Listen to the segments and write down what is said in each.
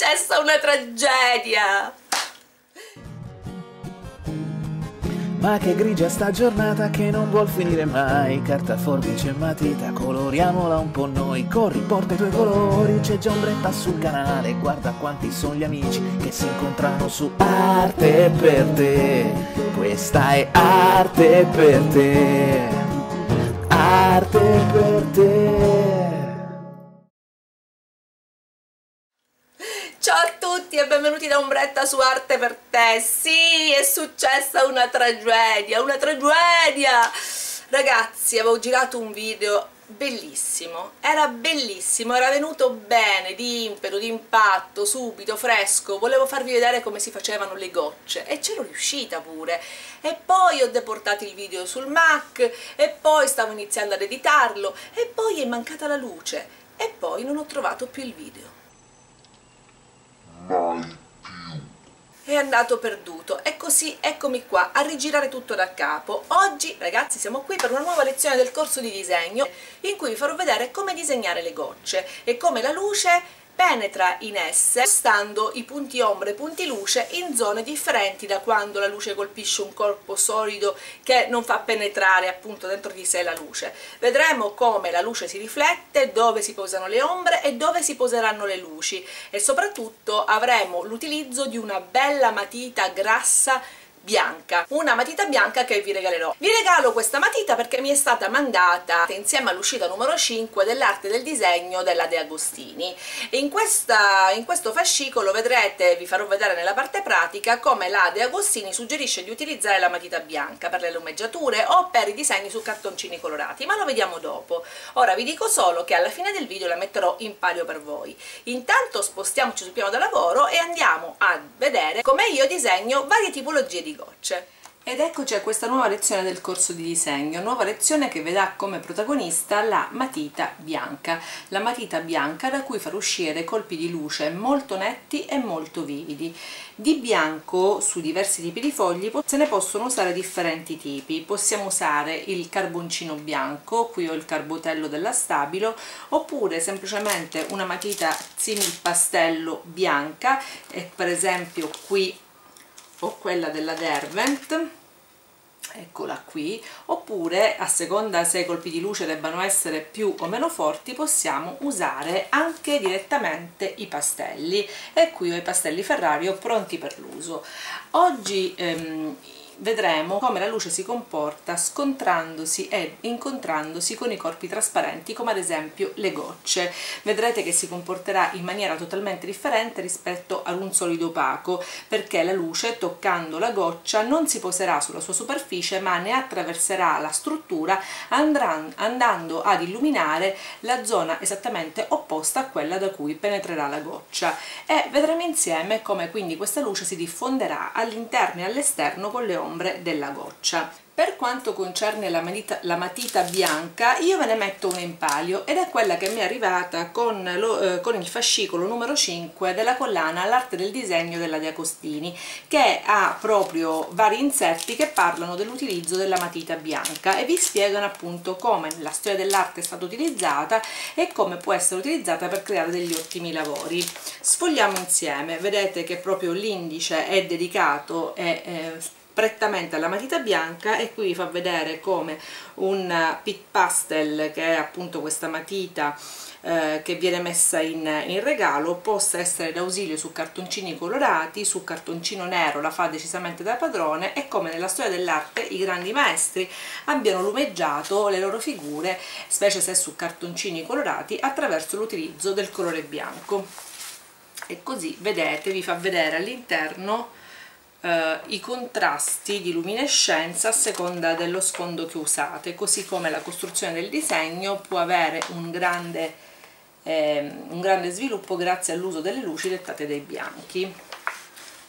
successa una tragedia! Ma che grigia sta giornata che non vuol finire mai. Carta, forbice e matita, coloriamola un po' noi. Corri, porta i tuoi colori, c'è già ombretta sul canale. Guarda quanti sono gli amici che si incontrano su Arte per te. Questa è arte per te. Arte per te e benvenuti da Ombretta su Arte per te. Sì, è successa una tragedia, una tragedia. Ragazzi, avevo girato un video bellissimo, era bellissimo, era venuto bene, di impeto, di impatto, subito, fresco, volevo farvi vedere come si facevano le gocce e c'ero riuscita pure e poi ho deportato il video sul Mac e poi stavo iniziando ad editarlo e poi è mancata la luce e poi non ho trovato più il video mai più. È andato perduto. E così eccomi qua a rigirare tutto da capo. Oggi ragazzi siamo qui per una nuova lezione del corso di disegno in cui vi farò vedere come disegnare le gocce e come la luce penetra in esse spostando i punti ombra e punti luce in zone differenti da quando la luce colpisce un corpo solido che non fa penetrare appunto dentro di sé la luce. Vedremo come la luce si riflette, dove si posano le ombre e dove si poseranno le luci. E soprattutto avremo l'utilizzo di una bella matita grassa bianca una matita bianca che vi regalerò. Vi regalo questa matita perché mi è stata mandata insieme all'uscita numero 5 dell'arte del disegno della De Agostini. In, questa, in questo fascicolo vedrete, vi farò vedere nella parte pratica come la De Agostini suggerisce di utilizzare la matita bianca per le lumeggiature o per i disegni su cartoncini colorati ma lo vediamo dopo. Ora vi dico solo che alla fine del video la metterò in palio per voi. Intanto spostiamoci sul piano da lavoro e andiamo a vedere come io disegno varie tipologie di gocce. Ed eccoci a questa nuova lezione del corso di disegno, nuova lezione che vedrà come protagonista la matita bianca, la matita bianca da cui far uscire colpi di luce molto netti e molto vividi. Di bianco su diversi tipi di fogli se ne possono usare differenti tipi, possiamo usare il carboncino bianco, qui ho il carbotello della Stabilo, oppure semplicemente una matita simil pastello bianca, e per esempio qui o quella della Derwent. Eccola qui. Oppure a seconda se i colpi di luce debbano essere più o meno forti possiamo usare anche direttamente i pastelli. E qui ho i pastelli Ferrario pronti per l'uso. Oggi ehm, vedremo come la luce si comporta scontrandosi e incontrandosi con i corpi trasparenti come ad esempio le gocce. Vedrete che si comporterà in maniera totalmente differente rispetto ad un solido opaco perché la luce toccando la goccia non si poserà sulla sua superficie ma ne attraverserà la struttura andando ad illuminare la zona esattamente opposta a quella da cui penetrerà la goccia. E vedremo insieme come quindi questa luce si diffonderà all'interno e all'esterno con le ombre ombre della goccia. Per quanto concerne la matita, la matita, bianca io ve ne metto una in palio ed è quella che mi è arrivata con, lo, eh, con il fascicolo numero 5 della collana L'arte del disegno della Diacostini che ha proprio vari inserti che parlano dell'utilizzo della matita bianca e vi spiegano appunto come la storia dell'arte è stata utilizzata e come può essere utilizzata per creare degli ottimi lavori. Sfogliamo insieme. Vedete che proprio l'indice è dedicato e eh, prettamente alla matita bianca e qui vi fa vedere come un pit pastel che è appunto questa matita eh, che viene messa in, in, regalo possa essere d'ausilio su cartoncini colorati, su cartoncino nero la fa decisamente da padrone e come nella storia dell'arte i grandi maestri abbiano lumeggiato le loro figure, specie se su cartoncini colorati, attraverso l'utilizzo del colore bianco. E così vedete, vi fa vedere all'interno eh, i contrasti di luminescenza a seconda dello sfondo che usate così come la costruzione del disegno può avere un grande, eh, un grande sviluppo grazie all'uso delle luci dettate dai bianchi.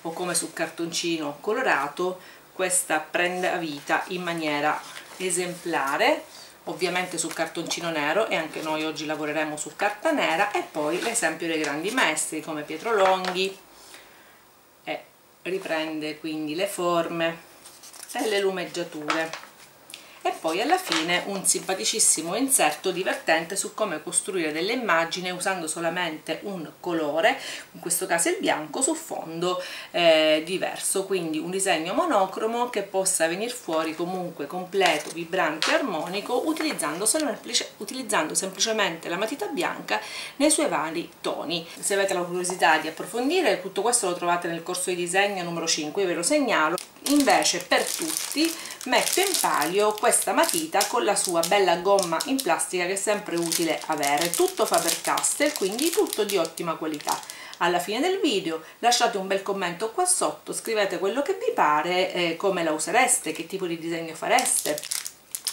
O come sul cartoncino colorato questa prende vita in maniera esemplare ovviamente sul cartoncino nero e anche noi oggi lavoreremo su carta nera e poi l'esempio dei grandi maestri come Pietro Longhi riprende quindi le forme e le lumeggiature e poi alla fine un simpaticissimo inserto divertente su come costruire delle immagini usando solamente un colore, in questo caso il bianco, su fondo eh, diverso, quindi un disegno monocromo che possa venire fuori comunque completo, vibrante e armonico utilizzando, semplice, utilizzando semplicemente la matita bianca nei suoi vari toni. Se avete la curiosità di approfondire, tutto questo lo trovate nel corso di disegno numero 5, io ve lo segnalo invece per tutti metto in palio questa matita con la sua bella gomma in plastica che è sempre utile avere. Tutto Faber-Castell quindi tutto di ottima qualità. Alla fine del video lasciate un bel commento qua sotto scrivete quello che vi pare eh, come la usereste che tipo di disegno fareste.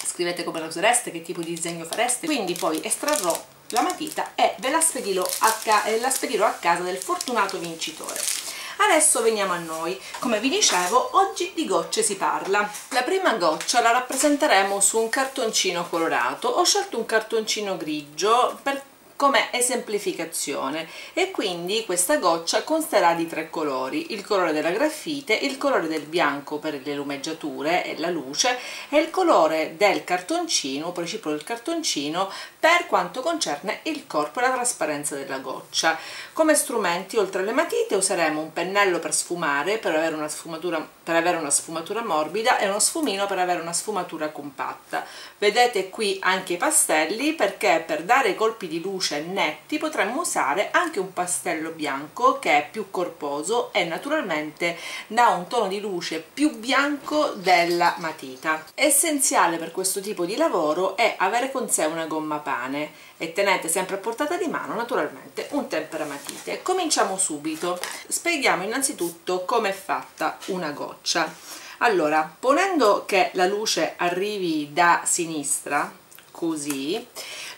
Scrivete come la usereste che tipo di disegno fareste. Quindi poi estrarrò la matita e ve la spedirò a, eh, la spedirò a casa del fortunato vincitore adesso veniamo a noi. Come vi dicevo oggi di gocce si parla. La prima goccia la rappresenteremo su un cartoncino colorato. Ho scelto un cartoncino grigio per come esemplificazione. E quindi questa goccia consterà di tre colori il colore della graffite, il colore del bianco per le lumeggiature e la luce e il colore del cartoncino, precipro del cartoncino per quanto concerne il corpo e la trasparenza della goccia. Come strumenti oltre alle matite useremo un pennello per sfumare per avere una sfumatura, avere una sfumatura morbida e uno sfumino per avere una sfumatura compatta. Vedete qui anche i pastelli perché per dare colpi di luce luce netti potremmo usare anche un pastello bianco che è più corposo e naturalmente dà un tono di luce più bianco della matita. Essenziale per questo tipo di lavoro è avere con sé una gomma pane e tenete sempre a portata di mano naturalmente un temperamatite. Cominciamo subito. Spieghiamo innanzitutto come è fatta una goccia. Allora, ponendo che la luce arrivi da sinistra, così,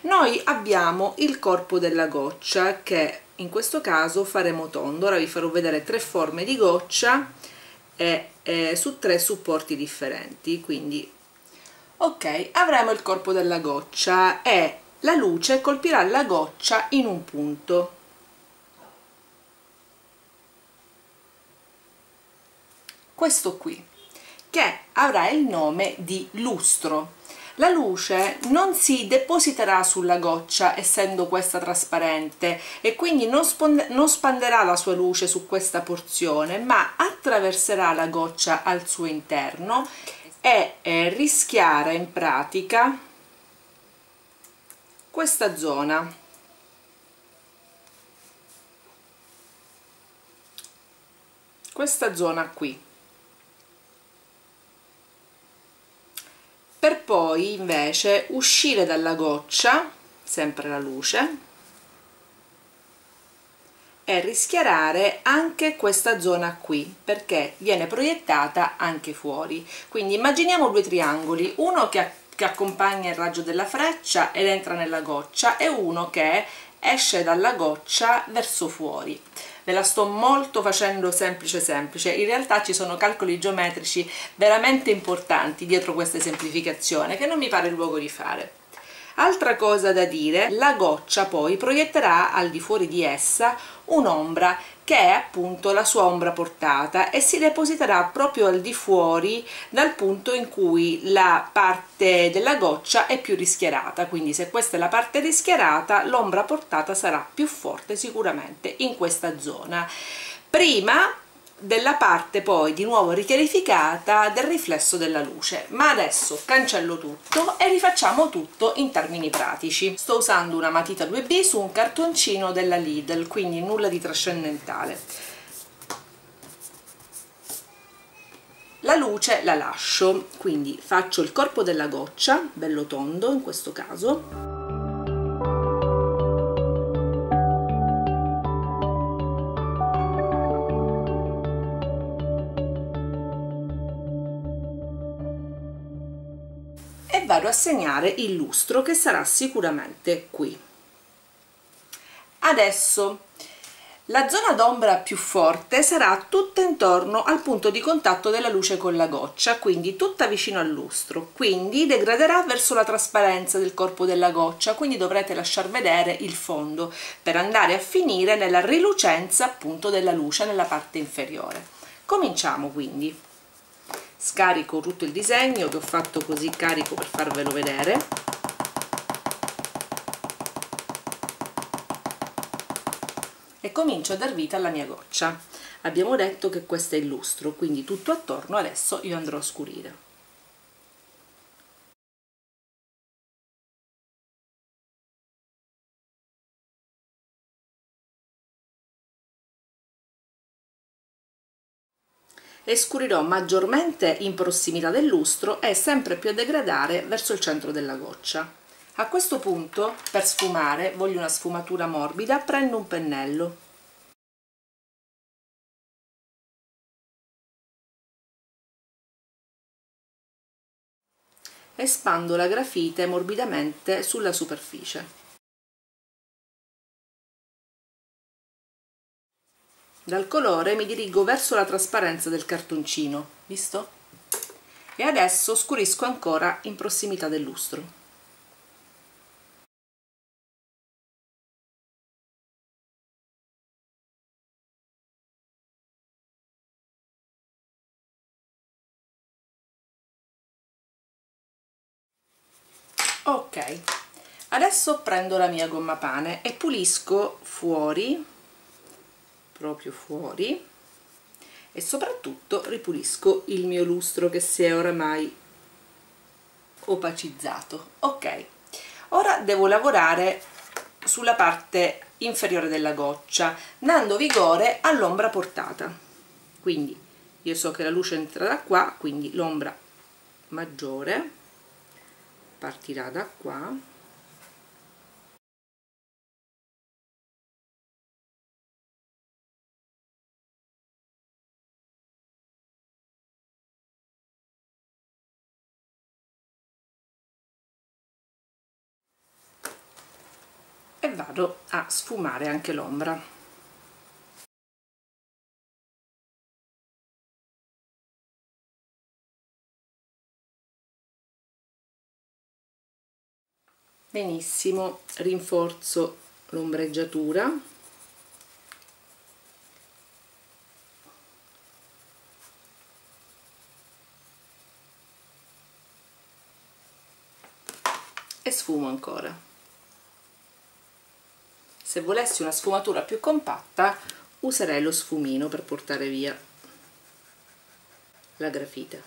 noi abbiamo il corpo della goccia che in questo caso faremo tondo. Ora vi farò vedere tre forme di goccia e, e su tre supporti differenti. Quindi ok avremo il corpo della goccia e la luce colpirà la goccia in un punto. Questo qui che avrà il nome di lustro la luce non si depositerà sulla goccia essendo questa trasparente e quindi non, non spanderà la sua luce su questa porzione ma attraverserà la goccia al suo interno e eh, rischiare in pratica questa zona. Questa zona qui per poi invece uscire dalla goccia sempre la luce e rischiarare anche questa zona qui perché viene proiettata anche fuori. Quindi immaginiamo due triangoli uno che, che accompagna il raggio della freccia ed entra nella goccia e uno che esce dalla goccia verso fuori. Ve la sto molto facendo semplice semplice. In realtà ci sono calcoli geometrici veramente importanti dietro questa esemplificazione che non mi pare il luogo di fare. Altra cosa da dire, la goccia poi proietterà al di fuori di essa un'ombra che è appunto la sua ombra portata e si depositerà proprio al di fuori dal punto in cui la parte della goccia è più rischiarata. Quindi se questa è la parte rischiarata l'ombra portata sarà più forte sicuramente in questa zona. Prima della parte poi di nuovo richiarificata del riflesso della luce. Ma adesso cancello tutto e rifacciamo tutto in termini pratici. Sto usando una matita 2B su un cartoncino della Lidl quindi nulla di trascendentale. La luce la lascio quindi faccio il corpo della goccia bello tondo in questo caso vado a segnare il lustro che sarà sicuramente qui. Adesso la zona d'ombra più forte sarà tutta intorno al punto di contatto della luce con la goccia, quindi tutta vicino al lustro, quindi degraderà verso la trasparenza del corpo della goccia, quindi dovrete lasciar vedere il fondo per andare a finire nella rilucenza appunto della luce nella parte inferiore. Cominciamo quindi scarico tutto il disegno che ho fatto così carico per farvelo vedere. E comincio a dar vita alla mia goccia. Abbiamo detto che questo è il lustro quindi tutto attorno adesso io andrò a scurire e scurirò maggiormente in prossimità del lustro e sempre più a degradare verso il centro della goccia. A questo punto, per sfumare, voglio una sfumatura morbida, prendo un pennello. Espando la grafite morbidamente sulla superficie. Dal colore mi dirigo verso la trasparenza del cartoncino, visto? E adesso scurisco ancora in prossimità del lustro. Ok, adesso prendo la mia gomma pane e pulisco fuori proprio fuori e soprattutto ripulisco il mio lustro che si è oramai opacizzato. Ok ora devo lavorare sulla parte inferiore della goccia dando vigore all'ombra portata. Quindi io so che la luce entra da qua quindi l'ombra maggiore partirà da qua e vado a sfumare anche l'ombra. Benissimo rinforzo l'ombreggiatura. E sfumo ancora se volessi una sfumatura più compatta userei lo sfumino per portare via la grafite.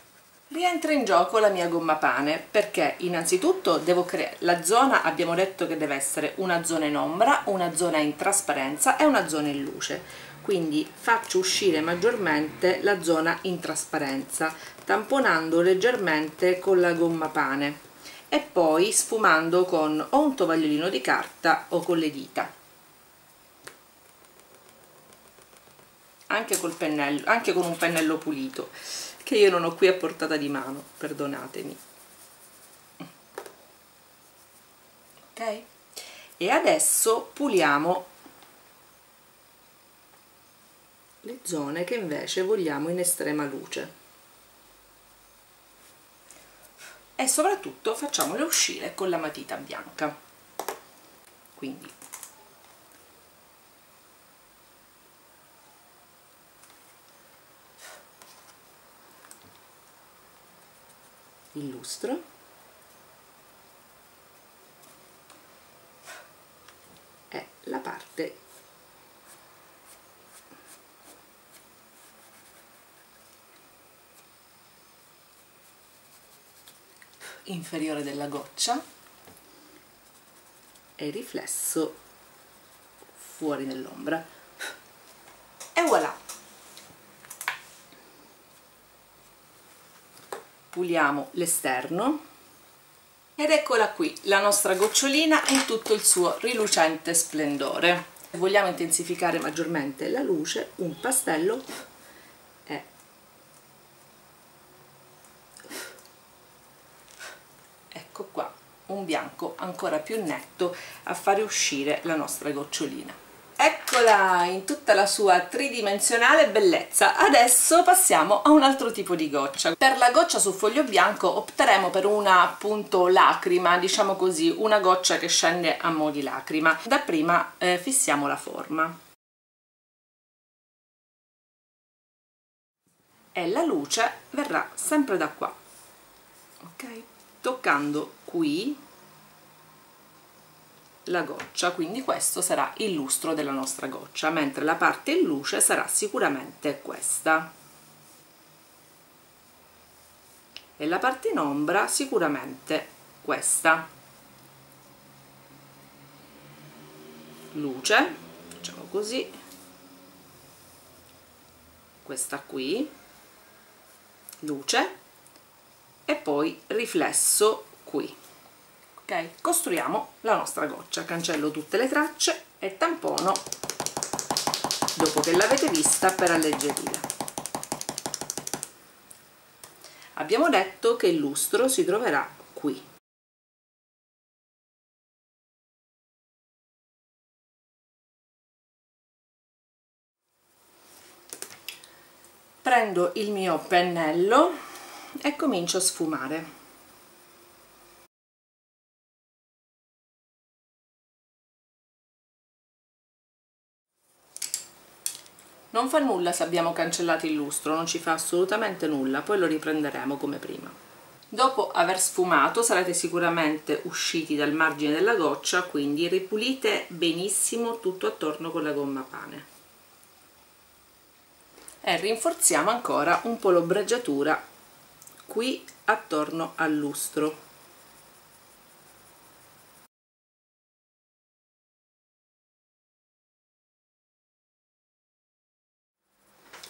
Rientra in gioco la mia gomma pane perché innanzitutto devo creare la zona abbiamo detto che deve essere una zona in ombra una zona in trasparenza e una zona in luce. Quindi faccio uscire maggiormente la zona in trasparenza tamponando leggermente con la gomma pane e poi sfumando con o un tovagliolino di carta o con le dita anche col pennello anche con un pennello pulito che io non ho qui a portata di mano perdonatemi. Ok? E adesso puliamo le zone che invece vogliamo in estrema luce. E soprattutto facciamole uscire con la matita bianca. Quindi il lustro. E la parte inferiore della goccia. E riflesso fuori nell'ombra e voilà puliamo l'esterno. Ed eccola qui la nostra gocciolina in tutto il suo rilucente splendore. Se vogliamo intensificare maggiormente la luce un pastello. E ecco qua un bianco ancora più netto a fare uscire la nostra gocciolina Eccola in tutta la sua tridimensionale bellezza. Adesso passiamo a un altro tipo di goccia. Per la goccia su foglio bianco opteremo per una appunto lacrima, diciamo così, una goccia che scende a mo' di lacrima. Dapprima eh, fissiamo la forma. e la luce verrà sempre da qua ok toccando qui la goccia quindi questo sarà il lustro della nostra goccia mentre la parte in luce sarà sicuramente questa. E la parte in ombra sicuramente questa. Luce facciamo così. Questa qui. Luce. E poi riflesso qui ok costruiamo la nostra goccia. Cancello tutte le tracce e tampono dopo che l'avete vista per alleggerire. Abbiamo detto che il lustro si troverà qui. Prendo il mio pennello e comincio a sfumare non fa nulla se abbiamo cancellato il lustro non ci fa assolutamente nulla poi lo riprenderemo come prima. Dopo aver sfumato sarete sicuramente usciti dal margine della goccia quindi ripulite benissimo tutto attorno con la gomma pane. E rinforziamo ancora un po' l'ombreggiatura qui attorno al lustro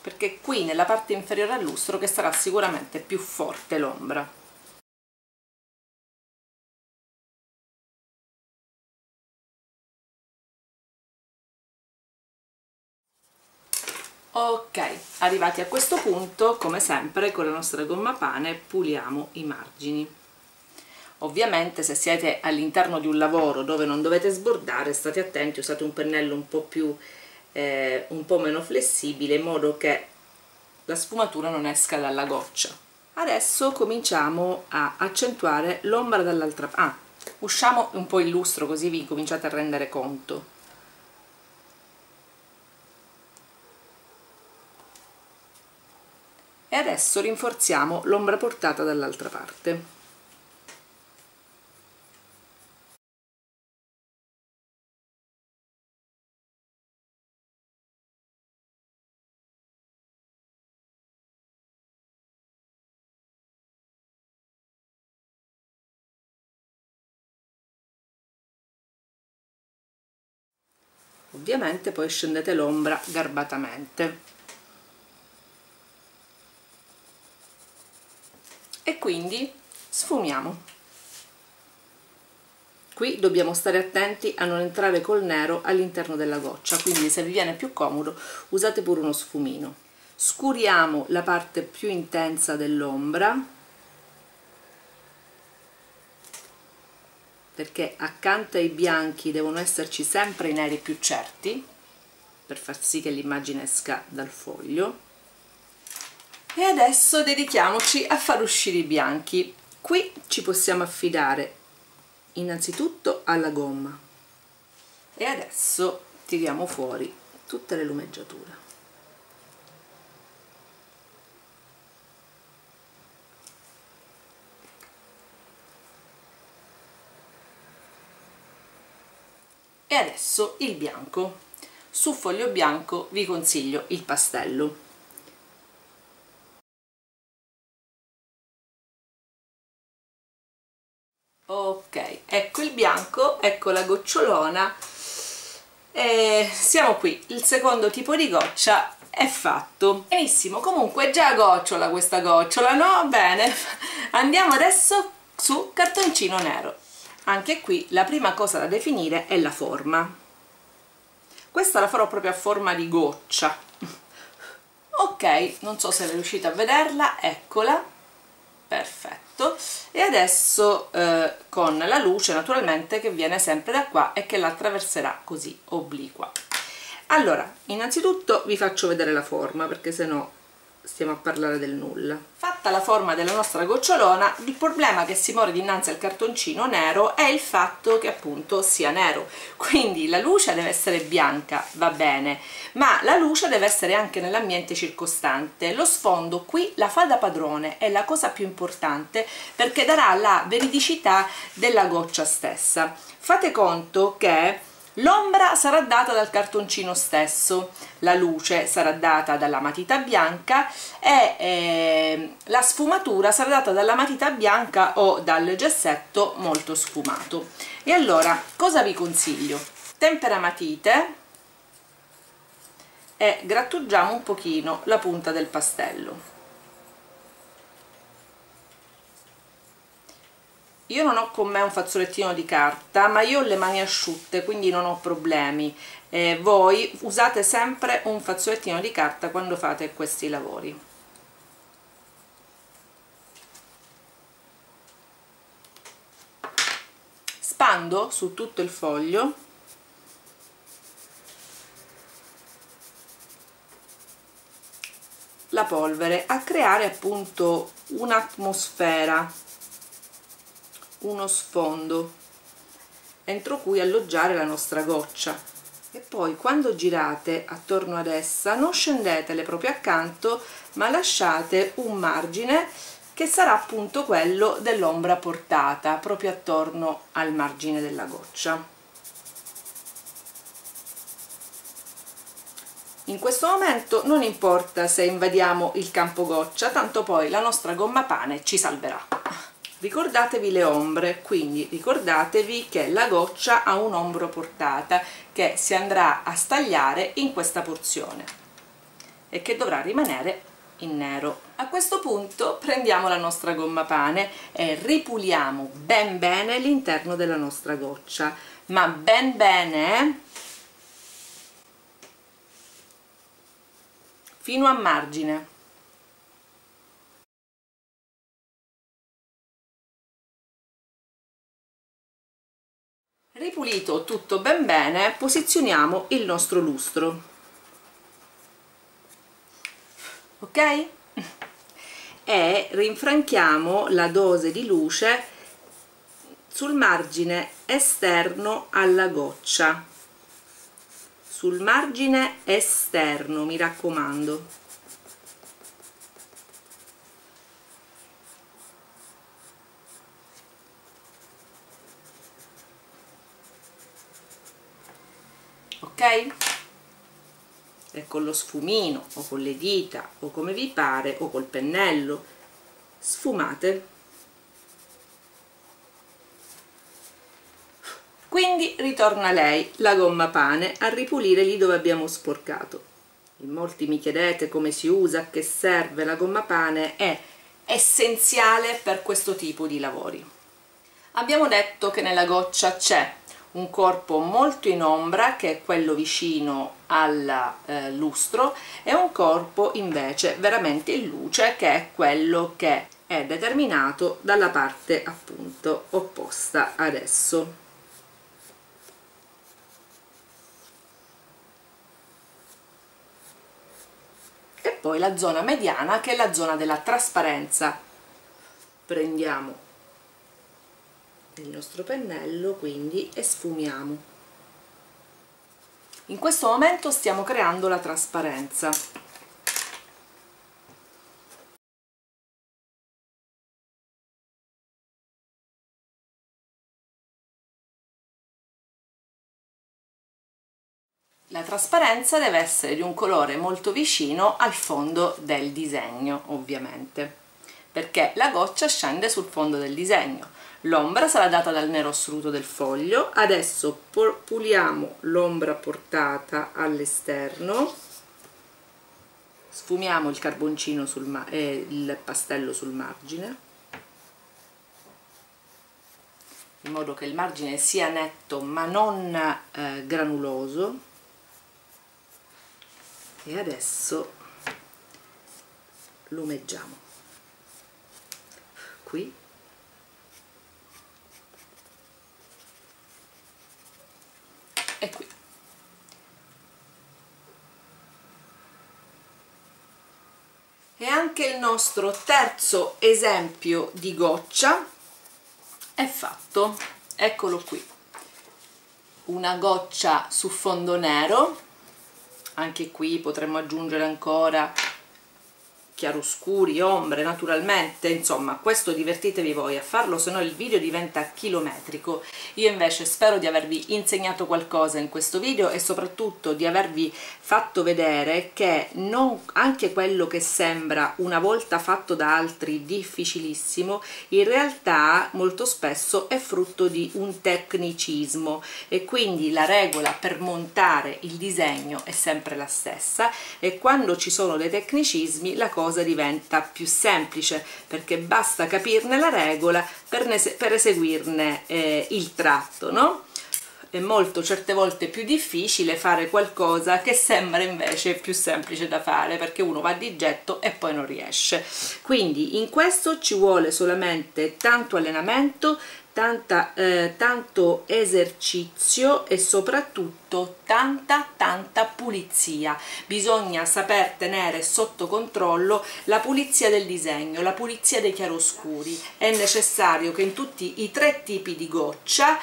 perché qui nella parte inferiore al lustro che sarà sicuramente più forte l'ombra. Ok arrivati a questo punto come sempre con la nostra gomma pane puliamo i margini. Ovviamente se siete all'interno di un lavoro dove non dovete sbordare state attenti usate un pennello un po' più eh, un po' meno flessibile in modo che la sfumatura non esca dalla goccia. Adesso cominciamo a accentuare l'ombra dall'altra parte ah, usciamo un po' il lustro così vi cominciate a rendere conto. E adesso rinforziamo l'ombra portata dall'altra parte ovviamente poi scendete l'ombra garbatamente. E quindi sfumiamo. Qui dobbiamo stare attenti a non entrare col nero all'interno della goccia quindi se vi viene più comodo usate pure uno sfumino. Scuriamo la parte più intensa dell'ombra perché accanto ai bianchi devono esserci sempre i neri più certi per far sì che l'immagine esca dal foglio. E adesso dedichiamoci a far uscire i bianchi. Qui ci possiamo affidare innanzitutto alla gomma. E adesso tiriamo fuori tutte le lumeggiature e adesso il bianco. Su foglio bianco vi consiglio il pastello. Ok ecco il bianco ecco la gocciolona. E siamo qui. Il secondo tipo di goccia è fatto. Benissimo comunque già gocciola questa gocciola no? bene. Andiamo adesso su cartoncino nero anche qui la prima cosa da definire è la forma. Questa la farò proprio a forma di goccia. Ok non so se riuscite a vederla. Eccola. Perfetto. E adesso eh, con la luce naturalmente che viene sempre da qua e che la attraverserà così obliqua. Allora innanzitutto vi faccio vedere la forma perché se no stiamo a parlare del nulla. Fatta la forma della nostra gocciolona il problema che si muore dinanzi al cartoncino nero è il fatto che appunto sia nero. Quindi la luce deve essere bianca va bene ma la luce deve essere anche nell'ambiente circostante. Lo sfondo qui la fa da padrone è la cosa più importante perché darà la veridicità della goccia stessa. Fate conto che L'ombra sarà data dal cartoncino stesso, la luce sarà data dalla matita bianca e eh, la sfumatura sarà data dalla matita bianca o dal gessetto molto sfumato. E allora, cosa vi consiglio? Tempera matite e grattugiamo un pochino la punta del pastello. Io non ho con me un fazzolettino di carta ma io ho le mani asciutte quindi non ho problemi. Eh, voi usate sempre un fazzolettino di carta quando fate questi lavori. Spando su tutto il foglio. La polvere a creare appunto un'atmosfera uno sfondo. Entro cui alloggiare la nostra goccia. E poi quando girate attorno ad essa non scendetele proprio accanto ma lasciate un margine che sarà appunto quello dell'ombra portata proprio attorno al margine della goccia. In questo momento non importa se invadiamo il campo goccia tanto poi la nostra gomma pane ci salverà ricordatevi le ombre quindi ricordatevi che la goccia ha un'ombra portata che si andrà a stagliare in questa porzione e che dovrà rimanere in nero. A questo punto prendiamo la nostra gomma pane e ripuliamo ben bene l'interno della nostra goccia ma ben bene fino a margine ripulito tutto ben bene posizioniamo il nostro lustro. Ok? E rinfranchiamo la dose di luce sul margine esterno alla goccia. Sul margine esterno mi raccomando e con lo sfumino o con le dita o come vi pare o col pennello sfumate. Quindi ritorna lei la gomma pane a ripulire lì dove abbiamo sporcato. In molti mi chiedete come si usa, che serve la gomma pane è essenziale per questo tipo di lavori. Abbiamo detto che nella goccia c'è un corpo molto in ombra che è quello vicino al eh, lustro e un corpo invece veramente in luce che è quello che è determinato dalla parte appunto opposta adesso. E poi la zona mediana che è la zona della trasparenza. Prendiamo il nostro pennello quindi e sfumiamo in questo momento stiamo creando la trasparenza. La trasparenza deve essere di un colore molto vicino al fondo del disegno, ovviamente, perché la goccia scende sul fondo del disegno l'ombra sarà data dal nero assoluto del foglio. Adesso puliamo l'ombra portata all'esterno. Sfumiamo il carboncino sul eh, il pastello sul margine. In modo che il margine sia netto ma non eh, granuloso. E adesso lumeggiamo. Qui è qui e anche il nostro terzo esempio di goccia è fatto. Eccolo qui. Una goccia su fondo nero. Anche qui potremmo aggiungere ancora chiaroscuri, ombre naturalmente, insomma questo divertitevi voi a farlo, se no il video diventa chilometrico. Io invece spero di avervi insegnato qualcosa in questo video e soprattutto di avervi fatto vedere che non, anche quello che sembra una volta fatto da altri difficilissimo, in realtà molto spesso è frutto di un tecnicismo e quindi la regola per montare il disegno è sempre la stessa e quando ci sono dei tecnicismi la cosa cosa diventa più semplice perché basta capirne la regola per, per eseguirne eh, il tratto no? è molto certe volte più difficile fare qualcosa che sembra invece più semplice da fare perché uno va di getto e poi non riesce quindi in questo ci vuole solamente tanto allenamento tanta, eh, tanto esercizio e soprattutto tanta tanta pulizia. Bisogna saper tenere sotto controllo la pulizia del disegno la pulizia dei chiaroscuri. È necessario che in tutti i tre tipi di goccia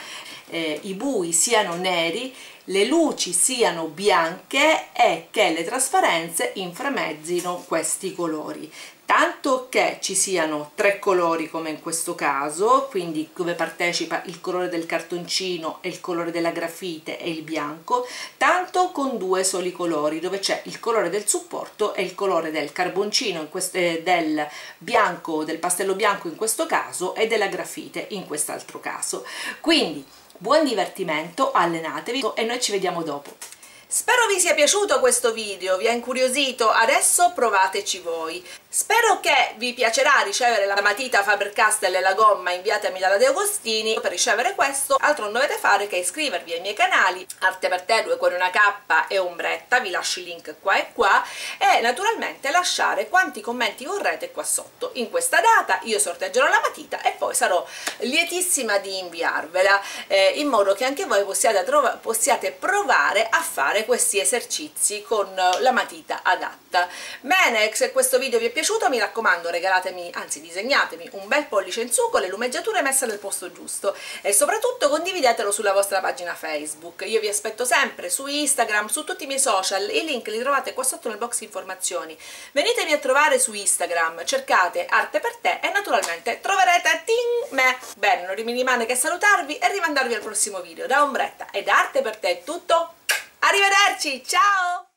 eh, i bui siano neri le luci siano bianche e che le trasparenze inframezzino questi colori tanto che ci siano tre colori come in questo caso quindi dove partecipa il colore del cartoncino e il colore della grafite e il bianco tanto con due soli colori dove c'è il colore del supporto e il colore del carboncino eh, del bianco del pastello bianco in questo caso e della grafite in quest'altro caso quindi buon divertimento allenatevi e noi ci vediamo dopo Spero vi sia piaciuto questo video, vi ha incuriosito, adesso provateci voi. Spero che vi piacerà ricevere la matita Faber-Castell e la gomma inviatemi dalla De Agostini. Per ricevere questo altro non dovete fare che iscrivervi ai miei canali Arte per te, due cuori una K e ombretta, vi lascio i link qua e qua e naturalmente lasciare quanti commenti vorrete qua sotto. In questa data io sorteggerò la matita e poi sarò lietissima di inviarvela eh, in modo che anche voi possiate, possiate provare a fare questi esercizi con la matita adatta. Bene, se questo video vi è piaciuto mi raccomando regalatemi, anzi disegnatemi un bel pollice in su con le lumeggiature messe nel posto giusto e soprattutto condividetelo sulla vostra pagina Facebook. Io vi aspetto sempre su Instagram, su tutti i miei social, i link li trovate qua sotto nel box informazioni. Venitemi a trovare su Instagram, cercate Arte per te e naturalmente troverete ting me. Bene, non mi rimane che salutarvi e rimandarvi al prossimo video. Da Ombretta e da Arte per te è tutto, Arrivederci, ciao!